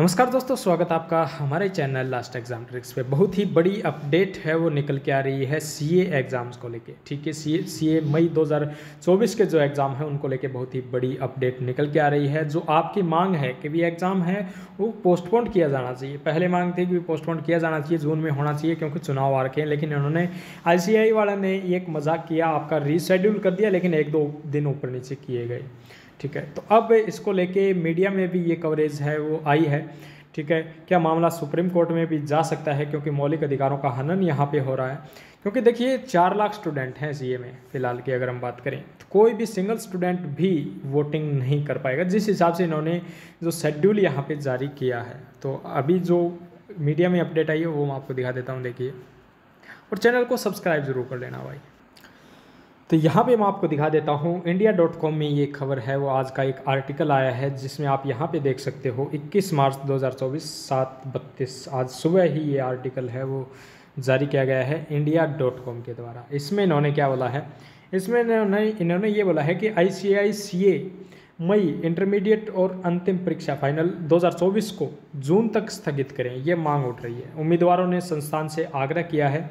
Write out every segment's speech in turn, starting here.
नमस्कार दोस्तों, स्वागत आपका हमारे चैनल लास्ट एग्ज़ाम ट्रिक्स पे। बहुत ही बड़ी अपडेट है, वो निकल के आ रही है सीए एग्ज़ाम्स को लेके। ठीक है सीए सीए मई 2024 के जो एग्ज़ाम है, उनको लेके बहुत ही बड़ी अपडेट निकल के आ रही है, जो आपकी मांग है कि भी एग्ज़ाम है, वो पोस्टपोन किया जाना चाहिए। पहले मांग थी कि पोस्टपोन किया जाना चाहिए, जून में होना चाहिए, क्योंकि चुनाव आ रखे हैं, लेकिन इन्होंने आई वाले ने एक मज़ाक किया, आपका रीशेड्यूल कर दिया, लेकिन एक दो दिन ऊपर नीचे किए गए। ठीक है? तो अब इसको लेके मीडिया में भी ये कवरेज है, वो आई है, ठीक है? क्या मामला सुप्रीम कोर्ट में भी जा सकता है? क्योंकि मौलिक अधिकारों का हनन यहाँ पे हो रहा है। क्योंकि देखिए, चार लाख स्टूडेंट हैं सी में, फ़िलहाल की अगर हम बात करें तो कोई भी सिंगल स्टूडेंट भी वोटिंग नहीं कर पाएगा। जिस हिसाब से इन्होंने जो शेड्यूल यहाँ पे जारी किया है तो अभी जो मीडिया में अपडेट आई है, वो मैं आपको दिखा देता हूँ, देखिए। और चैनल को सब्सक्राइब ज़रूर कर लेना भाई। तो यहाँ पे मैं आपको दिखा देता हूँ इंडिया डॉट कॉम में ये खबर है, वो आज का एक आर्टिकल आया है, जिसमें आप यहाँ पे देख सकते हो 21 मार्च 2024 सात बत्तीस, आज सुबह ही ये आर्टिकल है, वो जारी किया गया है इंडिया डॉट कॉम के द्वारा। इसमें इन्होंने क्या बोला है? इसमें इन्होंने इन्होंने ये बोला है कि आई मई इंटरमीडिएट और अंतिम परीक्षा फाइनल 2024 को जून तक स्थगित करें, ये मांग उठ रही है। उम्मीदवारों ने संस्थान से आग्रह किया है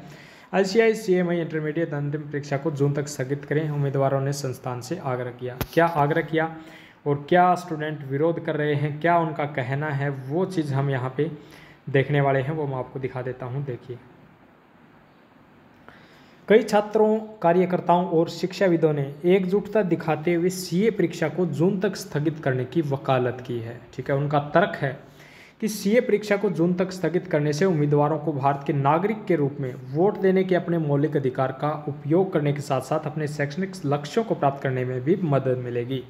आई सी इंटरमीडिएट अंतिम परीक्षा को जून तक स्थगित करें। उम्मीदवारों ने संस्थान से आग्रह किया। क्या आग्रह किया? और क्या स्टूडेंट विरोध कर रहे हैं? क्या उनका कहना है? वो चीज़ हम यहाँ पे देखने वाले हैं। वो मैं आपको दिखा देता हूँ। देखिए। कई छात्रों, कार्यकर्ताओं और शिक्षाविदों ने एकजुटता दिखाते हुए सीए परीक्षा को जून तक स्थगित करने की वकालत की है। ठीक है? उनका तर्क है कि सीए परीक्षा को जून तक स्थगित करने से उम्मीदवारों को भारत के नागरिक के रूप में वोट देने के अपने मौलिक अधिकार का उपयोग करने के साथ साथ अपने शैक्षणिक लक्ष्यों को प्राप्त करने में भी मदद मिलेगी।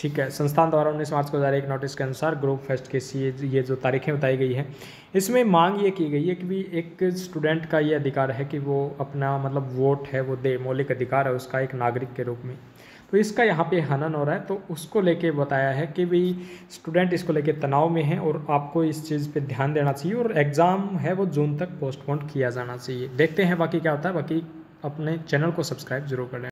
ठीक है, संस्थान द्वारा उन्नीस मार्च को जारी एक नोटिस के अनुसार ग्रुप फेस्ट के सीए ये जो तारीखें बताई गई हैं, इसमें मांग ये की गई है कि भी एक स्टूडेंट का ये अधिकार है कि वो अपना मतलब वोट है, वो दे, मौलिक अधिकार है उसका एक नागरिक के रूप में। तो इसका यहाँ पे हनन हो रहा है तो उसको लेके बताया है कि भाई स्टूडेंट इसको लेके तनाव में है और आपको इस चीज़ पे ध्यान देना चाहिए और एग्ज़ाम है वो जून तक पोस्टपोन किया जाना चाहिए। देखते हैं बाकी क्या होता है, बाकी अपने चैनल को सब्सक्राइब ज़रूर कर लें।